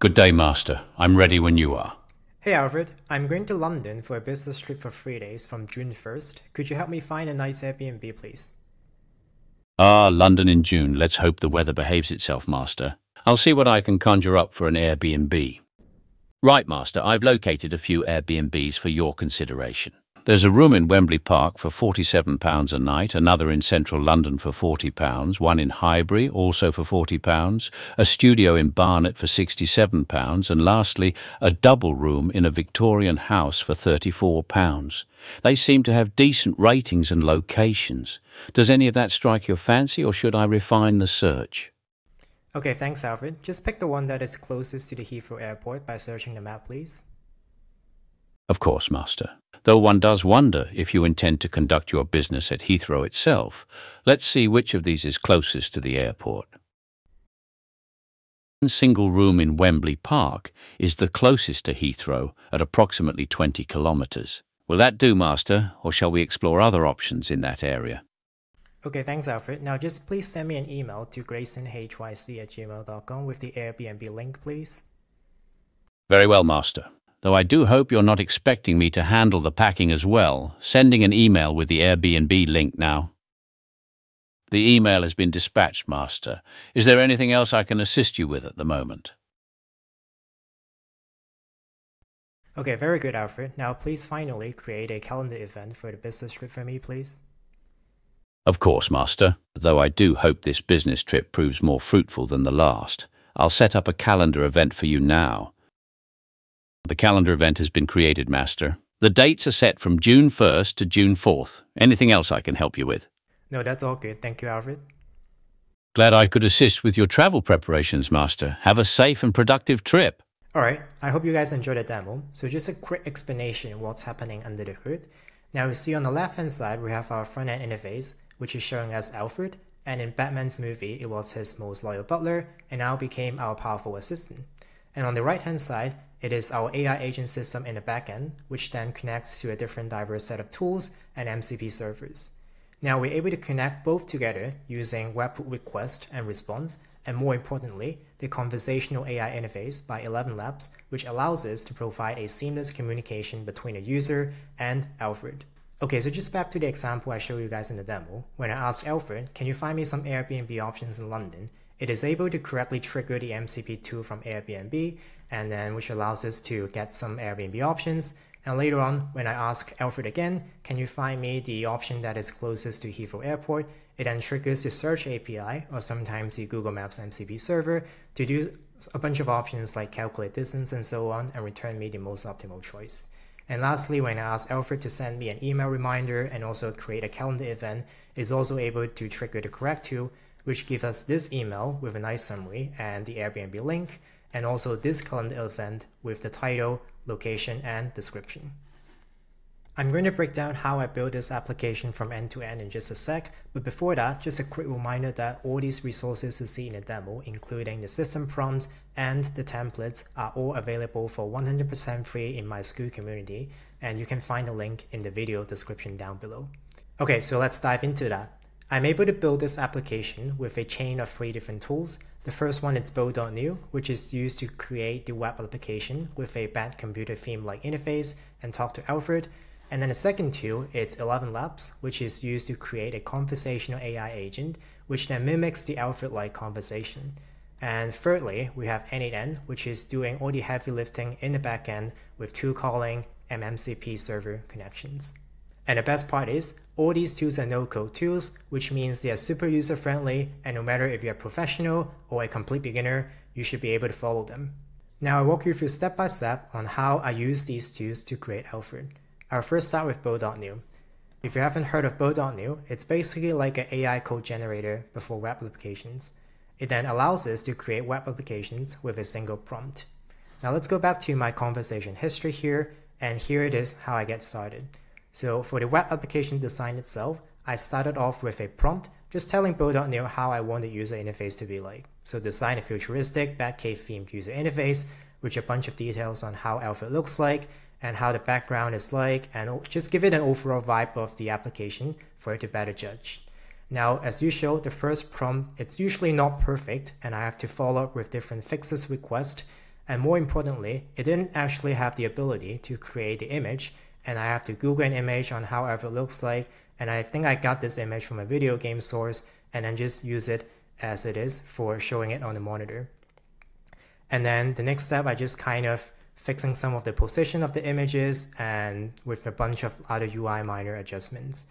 Good day, Master. I'm ready when you are. Hey Alfred, I'm going to London for a business trip for three days from June 1st. Could you help me find a nice Airbnb, please? Ah, London in June. Let's hope the weather behaves itself, Master. I'll see what I can conjure up for an Airbnb. Right, Master, I've located a few Airbnbs for your consideration. There's a room in Wembley Park for £47 a night, another in central London for £40, one in Highbury also for £40, a studio in Barnet for £67, and lastly, a double room in a Victorian house for £34. They seem to have decent ratings and locations. Does any of that strike your fancy, or should I refine the search? Okay, thanks Alfred. Just pick the one that is closest to the Heathrow Airport by searching the map, please. Of course, Master. Though one does wonder if you intend to conduct your business at Heathrow itself. Let's see which of these is closest to the airport. One single room in Wembley Park is the closest to Heathrow at approximately 20 kilometres. Will that do, Master, or shall we explore other options in that area? Okay, thanks Alfred. Now just please send me an email to graysonhyc at gmail.com with the Airbnb link, please. Very well, Master though I do hope you're not expecting me to handle the packing as well, sending an email with the Airbnb link now. The email has been dispatched, Master. Is there anything else I can assist you with at the moment? Okay, very good, Alfred. Now please finally create a calendar event for the business trip for me, please. Of course, Master, though I do hope this business trip proves more fruitful than the last. I'll set up a calendar event for you now. The calendar event has been created, Master. The dates are set from June 1st to June 4th. Anything else I can help you with? No, that's all good. Thank you, Alfred. Glad I could assist with your travel preparations, Master. Have a safe and productive trip. Alright, I hope you guys enjoyed the demo. So just a quick explanation of what's happening under the hood. Now you see on the left hand side we have our front end interface, which is showing as Alfred, and in Batman's movie it was his most loyal butler, and now became our powerful assistant. And on the right hand side, it is our AI agent system in the backend, which then connects to a different diverse set of tools and MCP servers. Now we're able to connect both together using web request and response, and more importantly, the conversational AI interface by 11 Labs, which allows us to provide a seamless communication between a user and Alfred. Okay, so just back to the example I showed you guys in the demo. When I asked Alfred, can you find me some Airbnb options in London? It is able to correctly trigger the MCP tool from Airbnb and then which allows us to get some Airbnb options. And later on, when I ask Alfred again, can you find me the option that is closest to Heathrow Airport, it then triggers the search API or sometimes the Google Maps MCP server to do a bunch of options like calculate distance and so on and return me the most optimal choice. And lastly, when I ask Alfred to send me an email reminder and also create a calendar event, is also able to trigger the correct tool, which gives us this email with a nice summary and the Airbnb link, and also this calendar event with the title, location, and description. I'm going to break down how I built this application from end to end in just a sec, but before that, just a quick reminder that all these resources you see in the demo, including the system prompts and the templates, are all available for 100% free in my Skool community, and you can find the link in the video description down below. Okay, so let's dive into that. I'm able to build this application with a chain of three different tools, the first one is Bolt.new, which is used to create the web application with a Bat computer theme-like interface and talk to Alfred. And then the second tool is ElevenLabs, which is used to create a conversational AI agent, which then mimics the Alfred-like conversation. And thirdly, we have N8N, which is doing all the heavy lifting in the backend with tool calling and MCP server connections. And the best part is, all these tools are no-code tools, which means they are super user-friendly, and no matter if you're a professional or a complete beginner, you should be able to follow them. Now I'll walk you through step by step on how I use these tools to create Alfred. I'll first start with Bolt.new. If you haven't heard of Bolt.new, it's basically like an AI code generator before web applications. It then allows us to create web applications with a single prompt. Now let's go back to my conversation history here, and here it is how I get started. So for the web application design itself, I started off with a prompt, just telling Bolt.new how I want the user interface to be like. So design a futuristic, Batcave themed user interface, with a bunch of details on how Alfred looks like, and how the background is like, and just give it an overall vibe of the application for it to better judge. Now, as usual, the first prompt, it's usually not perfect, and I have to follow up with different fixes requests And more importantly, it didn't actually have the ability to create the image and I have to Google an image on however it looks like. And I think I got this image from a video game source and then just use it as it is for showing it on the monitor. And then the next step, I just kind of fixing some of the position of the images and with a bunch of other UI minor adjustments.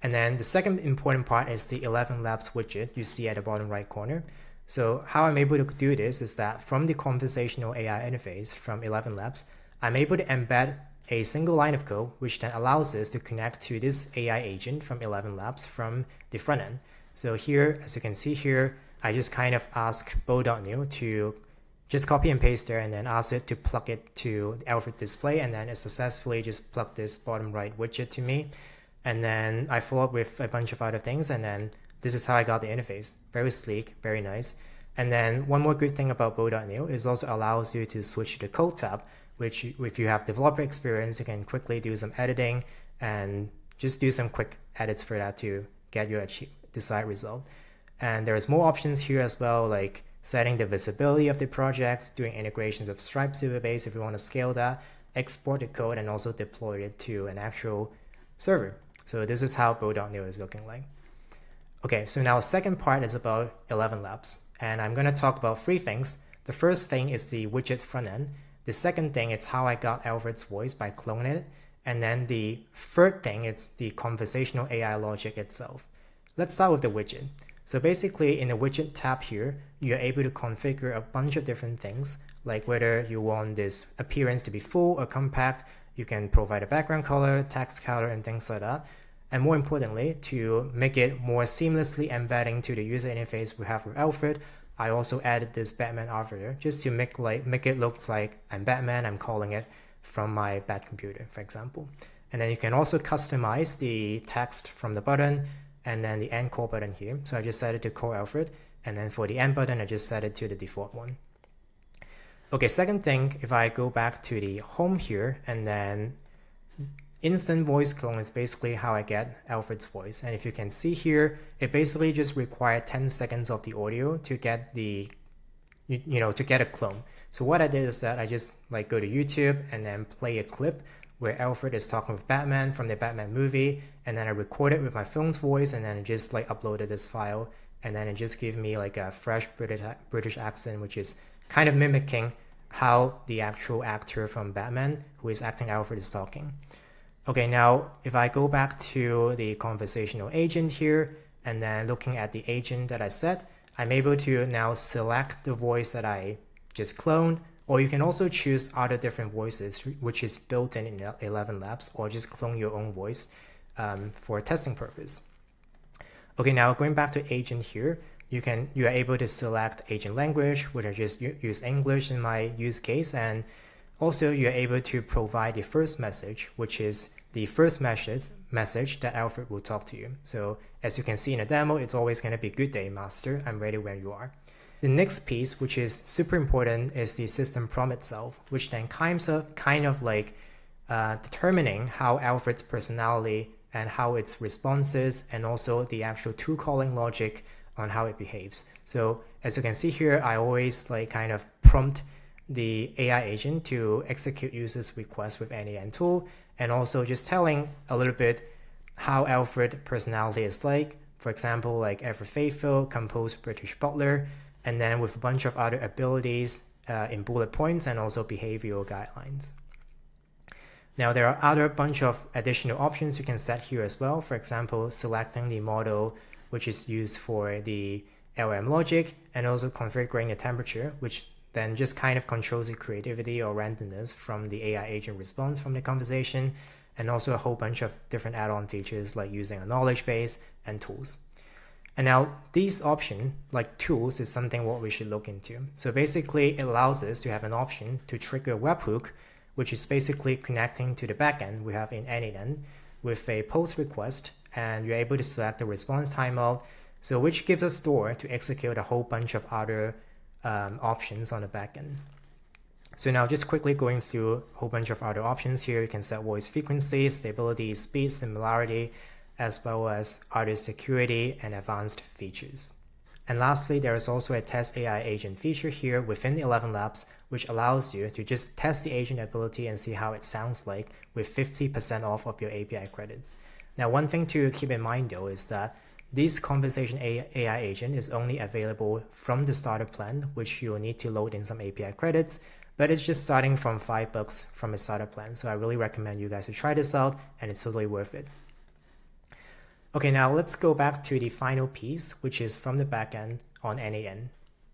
And then the second important part is the 11 Labs widget you see at the bottom right corner. So how I'm able to do this is that from the conversational AI interface from 11 Labs, I'm able to embed a single line of code, which then allows us to connect to this AI agent from 11 Labs from the front end. So here, as you can see here, I just kind of ask Bolt.new to just copy and paste there and then ask it to plug it to the Alfred display and then it successfully just plugged this bottom right widget to me. And then I follow up with a bunch of other things and then this is how I got the interface. Very sleek, very nice. And then one more good thing about Bolt.new is also allows you to switch to the code tab, which if you have developer experience, you can quickly do some editing and just do some quick edits for that to get your desired result. And there's more options here as well, like setting the visibility of the projects, doing integrations of Stripe Supabase if you want to scale that, export the code, and also deploy it to an actual server. So this is how Bolt.new is looking like. Okay, so now the second part is about 11 Labs, and I'm going to talk about three things. The first thing is the widget front end. The second thing is how I got Alfred's voice by cloning it. And then the third thing is the conversational AI logic itself. Let's start with the widget. So basically in the widget tab here, you're able to configure a bunch of different things, like whether you want this appearance to be full or compact, you can provide a background color, text color, and things like that. And more importantly, to make it more seamlessly embedding to the user interface we have with Alfred, I also added this Batman avatar just to make like make it look like I'm Batman. I'm calling it from my Bat computer, for example. And then you can also customize the text from the button and then the end call button here. So I just set it to call Alfred. And then for the end button, I just set it to the default one. Okay, second thing, if I go back to the home here and then instant voice clone is basically how I get Alfred's voice. And if you can see here, it basically just required 10 seconds of the audio to get the, you, you know, to get a clone. So what I did is that I just like go to YouTube and then play a clip where Alfred is talking with Batman from the Batman movie. And then I recorded it with my phone's voice and then just like uploaded this file. And then it just gave me like a fresh British, British accent, which is kind of mimicking how the actual actor from Batman, who is acting Alfred, is talking. Okay, now if I go back to the conversational agent here, and then looking at the agent that I set, I'm able to now select the voice that I just cloned, or you can also choose other different voices, which is built in in 11 Labs, or just clone your own voice um, for testing purpose. Okay, now going back to agent here, you can you are able to select agent language, which I just use English in my use case, and also you're able to provide the first message, which is the first message, message that Alfred will talk to you. So as you can see in the demo, it's always going to be good day, master. I'm ready when you are. The next piece, which is super important, is the system prompt itself, which then kind of, kind of like uh, determining how Alfred's personality and how its responses and also the actual tool calling logic on how it behaves. So as you can see here, I always like kind of prompt the AI agent to execute users requests with n8n tool and also just telling a little bit how Alfred personality is like. For example, like ever faithful, composed British butler, and then with a bunch of other abilities uh, in bullet points and also behavioral guidelines. Now there are other bunch of additional options you can set here as well. For example, selecting the model which is used for the LM logic and also configuring the temperature, which then just kind of controls the creativity or randomness from the AI agent response from the conversation, and also a whole bunch of different add-on features like using a knowledge base and tools. And now these option, like tools, is something what we should look into. So basically, it allows us to have an option to trigger a webhook, which is basically connecting to the backend we have in n8n with a post request, and you're able to select the response timeout, so which gives us store to execute a whole bunch of other um, options on the backend. So now just quickly going through a whole bunch of other options here, you can set voice frequency, stability, speed, similarity, as well as other security and advanced features. And lastly, there is also a test AI agent feature here within the 11 Labs, which allows you to just test the agent ability and see how it sounds like with 50% off of your API credits. Now, one thing to keep in mind though is that this conversation AI agent is only available from the starter plan, which you will need to load in some API credits, but it's just starting from five bucks from a starter plan. So I really recommend you guys to try this out and it's totally worth it. Okay, now let's go back to the final piece, which is from the backend on n8n.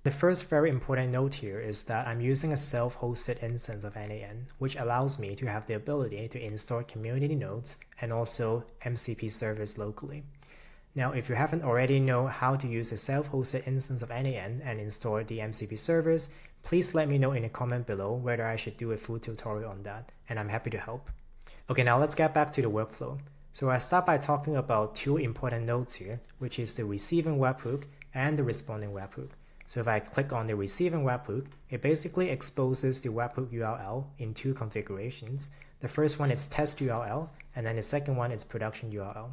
The first very important note here is that I'm using a self-hosted instance of n8n, which allows me to have the ability to install community nodes and also MCP service locally. Now, if you haven't already know how to use a self-hosted instance of n8n and install the MCP servers, please let me know in a comment below whether I should do a full tutorial on that, and I'm happy to help. Okay, now let's get back to the workflow. So I start by talking about two important nodes here, which is the receiving webhook and the responding webhook. So if I click on the receiving webhook, it basically exposes the webhook URL in two configurations. The first one is test URL, and then the second one is production URL.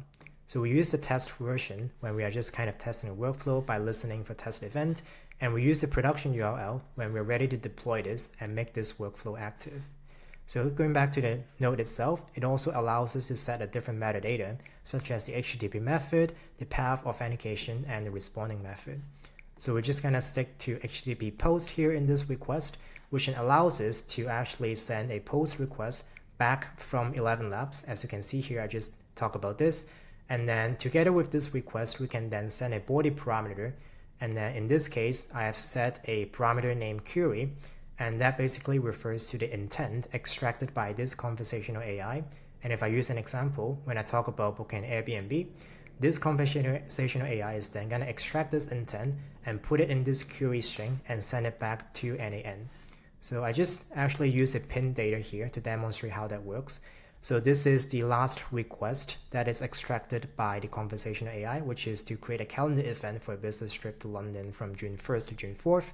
So we use the test version when we are just kind of testing a workflow by listening for test event, and we use the production URL when we're ready to deploy this and make this workflow active. So going back to the node itself, it also allows us to set a different metadata, such as the HTTP method, the path authentication, and the responding method. So we're just gonna stick to HTTP post here in this request, which allows us to actually send a post request back from 11 Labs. As you can see here, I just talk about this. And then together with this request, we can then send a body parameter. And then in this case, I have set a parameter named query and that basically refers to the intent extracted by this conversational AI. And if I use an example, when I talk about booking Airbnb, this conversational AI is then going to extract this intent and put it in this query string and send it back to n8n. So I just actually use a pin data here to demonstrate how that works. So this is the last request that is extracted by the conversational AI, which is to create a calendar event for a business trip to London from June 1st to June 4th.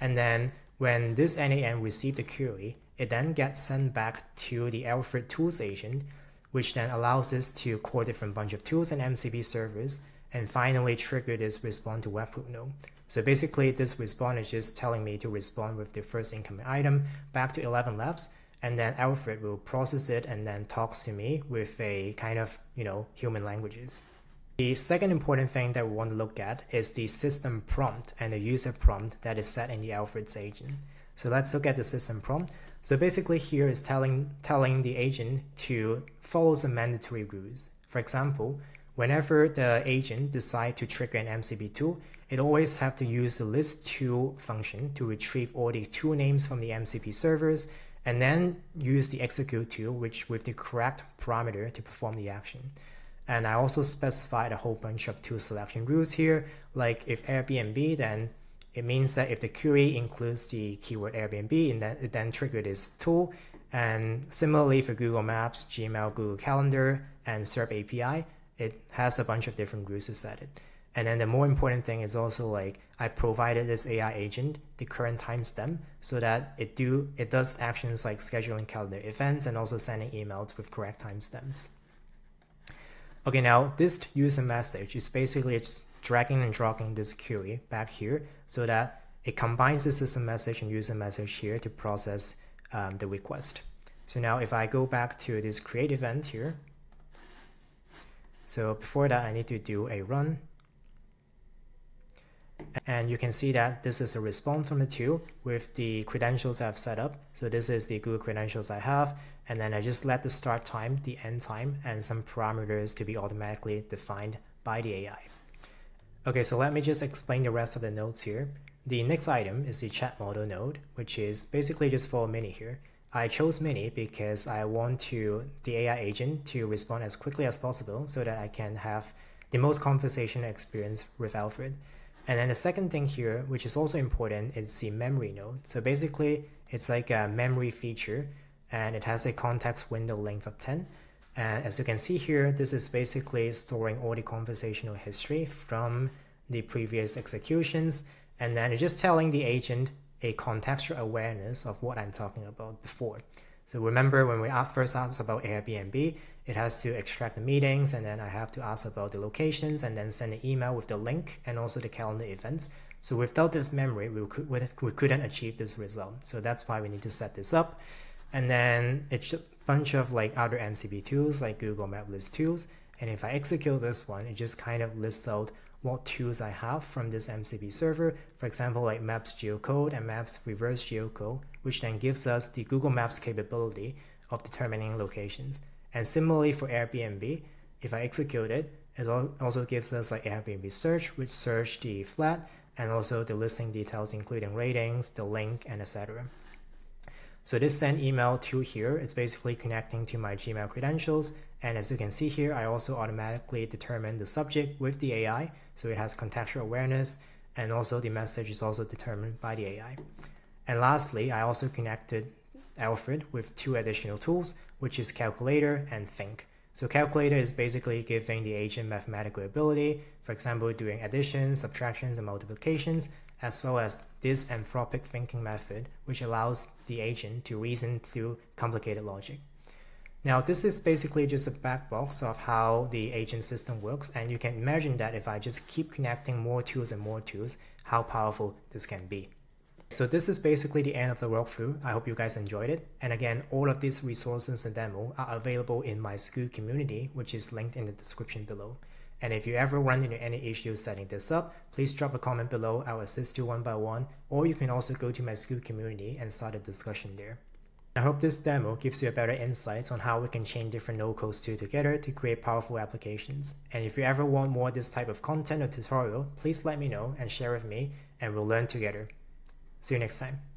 And then when this n8n receives the query, it then gets sent back to the Alfred tools agent, which then allows us to call different bunch of tools and MCP servers, and finally trigger this respond to webhook node. So basically, this respond is just telling me to respond with the first incoming item back to 11 labs, and then Alfred will process it and then talks to me with a kind of, you know, human languages. The second important thing that we want to look at is the system prompt and the user prompt that is set in the Alfred's agent. So let's look at the system prompt. So basically here is telling, telling the agent to follow some mandatory rules. For example, whenever the agent decides to trigger an MCP tool, it always have to use the list tool function to retrieve all the tool names from the MCP servers and then use the execute tool which with the correct parameter to perform the action. And I also specified a whole bunch of tool selection rules here, like if Airbnb, then it means that if the query includes the keyword Airbnb, and then it then trigger this tool. And similarly for Google Maps, Gmail, Google Calendar, and SERP API, it has a bunch of different rules to set it. And then the more important thing is also like I provided this AI agent the current timestamp so that it do it does actions like scheduling calendar events and also sending emails with correct timestamps. Okay, now this user message is basically just dragging and dropping this query back here so that it combines the system message and user message here to process um, the request. So now if I go back to this create event here, so before that I need to do a run. And you can see that this is a response from the tool with the credentials I've set up. So this is the Google credentials I have and then I just let the start time, the end time, and some parameters to be automatically defined by the AI. Okay, so let me just explain the rest of the nodes here. The next item is the chat model node, which is basically just for Mini here. I chose Mini because I want to the AI agent to respond as quickly as possible so that I can have the most conversational experience with Alfred. And then the second thing here, which is also important, is the memory node. So basically, it's like a memory feature and it has a context window length of 10. And as you can see here, this is basically storing all the conversational history from the previous executions. And then it's just telling the agent a contextual awareness of what I'm talking about before. So remember when we first asked about Airbnb, it has to extract the meetings and then I have to ask about the locations and then send an email with the link and also the calendar events. So without this memory, we, could, we couldn't achieve this result. So that's why we need to set this up. And then it's a bunch of like other MCP tools like Google Map List tools. And if I execute this one, it just kind of lists out what tools I have from this MCP server. For example, like Maps geocode and Maps reverse geocode, which then gives us the Google Maps capability of determining locations. And similarly for Airbnb, if I execute it, it also gives us like Airbnb search, which search the flat and also the listing details, including ratings, the link, and etc. So this send email tool here is basically connecting to my Gmail credentials. And as you can see here, I also automatically determine the subject with the AI. So it has contextual awareness and also the message is also determined by the AI. And lastly, I also connected Alfred with two additional tools, which is Calculator and Think. So Calculator is basically giving the agent mathematical ability, for example, doing additions, subtractions, and multiplications, as well as this anthropic thinking method, which allows the agent to reason through complicated logic. Now, this is basically just a black box of how the agent system works, and you can imagine that if I just keep connecting more tools and more tools, how powerful this can be. So this is basically the end of the walkthrough. I hope you guys enjoyed it. And again, all of these resources and demo are available in my Skool community, which is linked in the description below. And if you ever run into any issues setting this up, please drop a comment below. I'll assist you one by one, or you can also go to my Skool community and start a discussion there. I hope this demo gives you a better insight on how we can chain different no-codes together to create powerful applications. And if you ever want more of this type of content or tutorial, please let me know and share with me, and we'll learn together. See you next time.